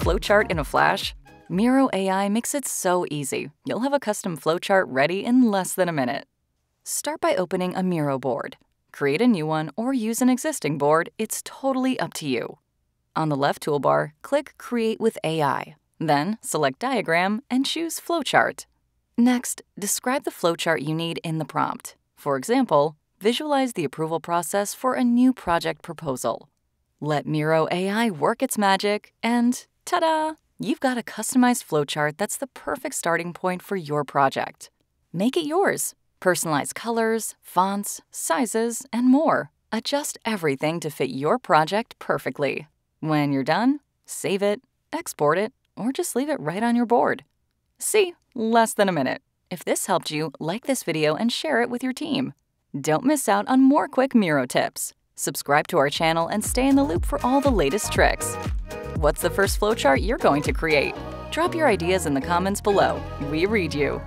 flowchart in a flash? Miro AI makes it so easy. You'll have a custom flowchart ready in less than a minute. Start by opening a Miro board. Create a new one or use an existing board, it's totally up to you. On the left toolbar, click Create with AI. Then select Diagram and choose Flowchart. Next, describe the flowchart you need in the prompt. For example, visualize the approval process for a new project proposal. Let Miro AI work its magic, and ta-da! You've got a customized flowchart that's the perfect starting point for your project. Make it yours. Personalize colors, fonts, sizes, and more. Adjust everything to fit your project perfectly. When you're done, save it, export it, or just leave it right on your board. See, less than a minute. If this helped you, like this video and share it with your team. Don't miss out on more quick Miro tips. Subscribe to our channel and stay in the loop for all the latest tricks. What's the first flowchart you're going to create? Drop your ideas in the comments below. We read you.